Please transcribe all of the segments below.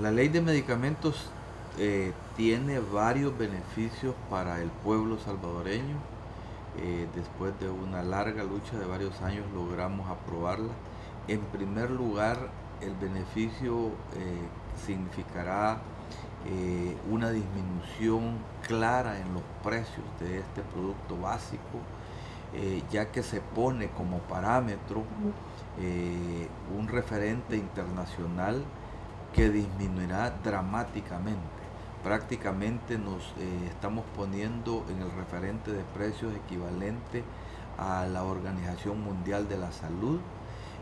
La ley de medicamentos eh, tiene varios beneficios para el pueblo salvadoreño. Eh, después de una larga lucha de varios años logramos aprobarla. En primer lugar, el beneficio eh, significará una disminución clara en los precios de este producto básico, ya que se pone como parámetro un referente internacional que disminuirá dramáticamente. Prácticamente nos eh, estamos poniendo en el referente de precios equivalente a la Organización Mundial de la Salud.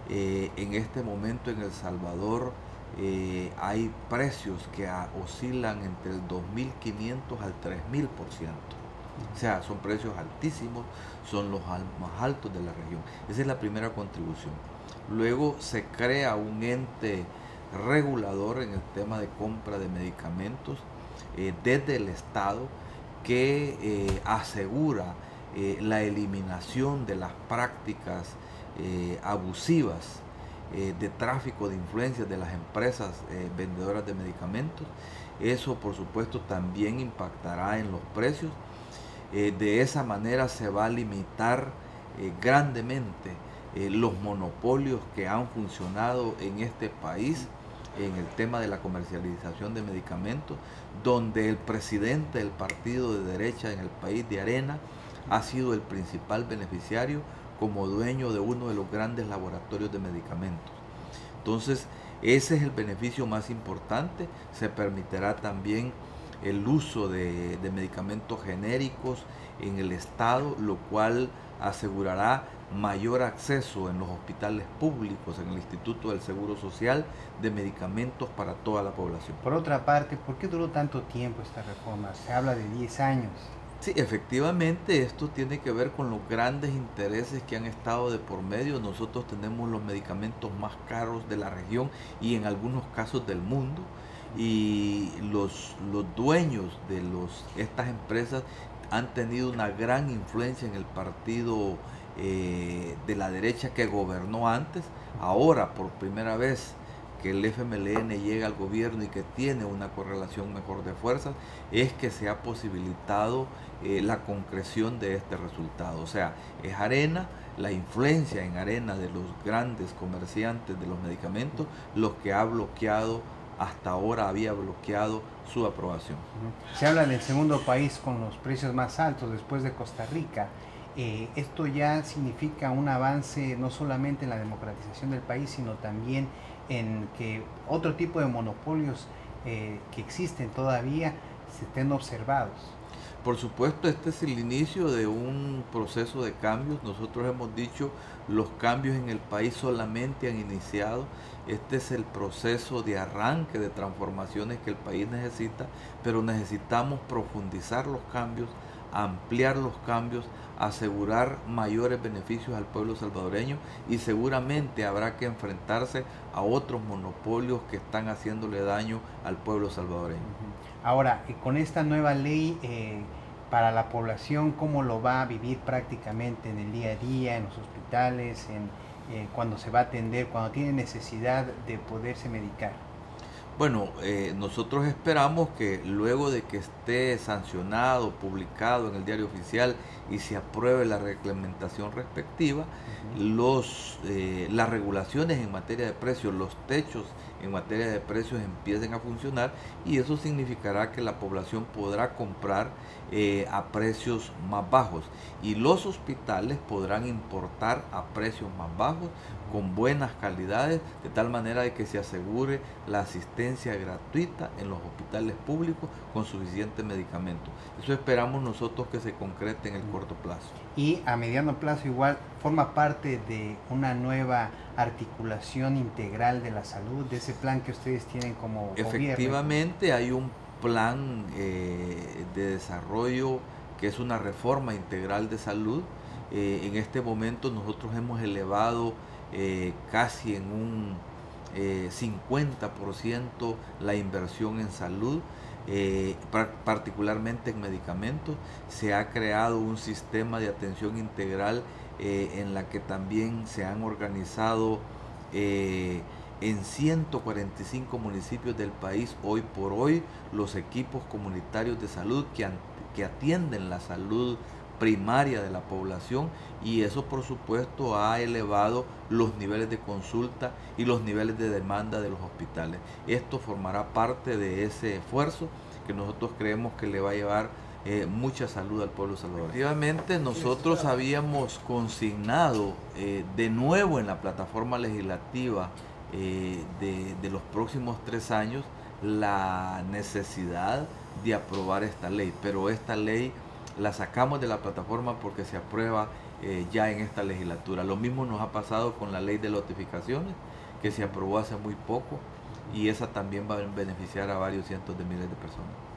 Eh, en este momento en El Salvador eh, hay precios que oscilan entre el 2.500 al 3.000%. O sea, son precios altísimos, son los más altos de la región. Esa es la primera contribución. Luego se crea un ente regulador en el tema de compra de medicamentos eh, desde el Estado que eh, asegura eh, la eliminación de las prácticas abusivas de tráfico de influencias de las empresas vendedoras de medicamentos. Eso por supuesto también impactará en los precios. de esa manera se va a limitar grandemente los monopolios que han funcionado en este país en el tema de la comercialización de medicamentos, donde el presidente del partido de derecha en el país de Arena ha sido el principal beneficiario como dueño de uno de los grandes laboratorios de medicamentos. Entonces, ese es el beneficio más importante. Se permitirá también el uso de, medicamentos genéricos en el Estado, lo cual asegurará mayor acceso en los hospitales públicos, en el Instituto del Seguro Social, de medicamentos para toda la población. Por otra parte, ¿por qué duró tanto tiempo esta reforma? Se habla de 10 años. Sí, efectivamente, esto tiene que ver con los grandes intereses que han estado de por medio. Nosotros tenemos los medicamentos más caros de la región y en algunos casos del mundo. Y los, los dueños de los, estas empresas han tenido una gran influencia en el partido eh, de la derecha que gobernó antes, ahora por primera vez que el FMLN llega al gobierno y que tiene una correlación mejor de fuerzas, es que se ha posibilitado eh, la concreción de este resultado. O sea, es arena, la influencia en arena de los grandes comerciantes de los medicamentos, los que ha bloqueado, hasta ahora había bloqueado su aprobación. Se habla del segundo país con los precios más altos después de Costa Rica. Eh, esto ya significa un avance no solamente en la democratización del país, sino también en que otro tipo de monopolios eh, que existen todavía se estén observados. Por supuesto, este es el inicio de un proceso de cambios. Nosotros hemos dicho los cambios en el país solamente han iniciado. Este es el proceso de arranque de transformaciones que el país necesita, pero necesitamos profundizar los cambios, ampliar los cambios, asegurar mayores beneficios al pueblo salvadoreño y seguramente habrá que enfrentarse a otros monopolios que están haciéndole daño al pueblo salvadoreño. Ahora, con esta nueva ley eh, para la población, ¿cómo lo va a vivir prácticamente en el día a día, en los hospitales, en, eh, cuando se va a atender, cuando tiene necesidad de poderse medicar? Bueno, eh, nosotros esperamos que luego de que esté sancionado, publicado en el diario oficial y se apruebe la reglamentación respectiva, los, eh, las regulaciones en materia de precios, los techos en materia de precios empiecen a funcionar y eso significará que la población podrá comprar eh, a precios más bajos. Y los hospitales podrán importar a precios más bajos con buenas calidades de tal manera de que se asegure la asistencia gratuita en los hospitales públicos con suficiente medicamento. Eso esperamos nosotros que se concrete en el corto plazo. Y a mediano plazo igual forma parte de una nueva articulación integral de la salud, de ese plan que ustedes tienen como Efectivamente hay un plan eh, de desarrollo que es una reforma integral de salud. Eh, en este momento nosotros hemos elevado eh, casi en un 50% la inversión en salud. particularmente en medicamentos, se ha creado un sistema de atención integral en la que también se han organizado en 145 municipios del país hoy por hoy los equipos comunitarios de salud que, que atienden la salud primaria de la población y eso por supuesto ha elevado los niveles de consulta y los niveles de demanda de los hospitales. Esto formará parte de ese esfuerzo que nosotros creemos que le va a llevar eh, mucha salud al pueblo salvadoreño. Efectivamente, nosotros habíamos consignado eh, de nuevo en la plataforma legislativa eh, de, los próximos tres años la necesidad de aprobar esta ley, pero esta ley la sacamos de la plataforma porque se aprueba eh, ya en esta legislatura. Lo mismo nos ha pasado con la ley de notificaciones, que se aprobó hace muy poco y esa también va a beneficiar a varios cientos de miles de personas.